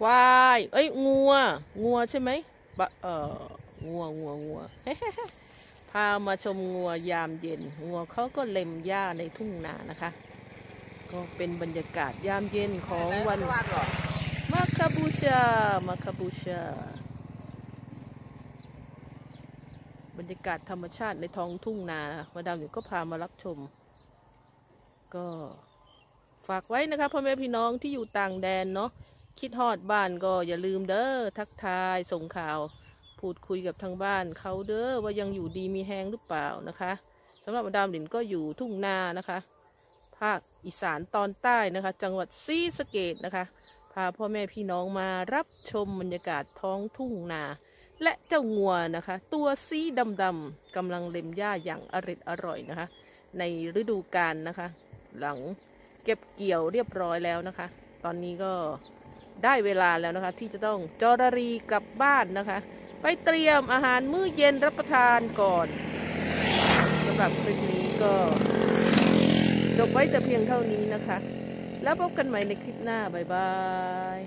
ควาย เอ้ยงัว งัวใช่ไหมบะเอองัวงัวงัวพามาชมงัวยามเย็น งัวเขาก็เล็มหญ้าในทุ่งนานะคะ ก็เป็นบรรยากาศยามเย็นของวันมาคาบูชามาคาบูชา บรรยากาศธรรมชาติในท้องทุ่งนานะมาดามอยู่ก็พามารับชม ก็ฝากไว้นะคะพ่อแม่พี่น้องที่อยู่ต่างแดนเนาะ คิดฮอดบ้านก็อย่าลืมเด้อทักทายส่งข่าว พูดคุยกับทางบ้านเขาเด้อว่ายังอยู่ดีมีแหงหรือเปล่านะคะสำหรับมาดามหลินก็อยู่ทุ่งนานะคะ ภาคอีสานตอนใต้นะคะ จังหวัดศรีสะเกดนะคะ พาพ่อแม่พี่น้องมารับชมบรรยากาศท้องทุ่งนา และเจ้างัวนะคะ ตัวสีดำๆกำลังเล็มหญ้าอย่างอร็ดอร่อยนะคะ ในฤดูกาลนะคะ หลังเก็บเกี่ยวเรียบร้อยแล้วนะคะ ตอนนี้ก็ ได้เวลาแล้วนะคะ ที่จะต้องจอรรีกลับบ้านนะคะ ไปเตรียมอาหารมื้อเย็นรับประทานก่อนสำหรับคลิปนี้ก็จบไว้แต่เพียงเท่านี้นะคะ แล้วพบกันใหม่ในคลิปหน้า บ๊ายบาย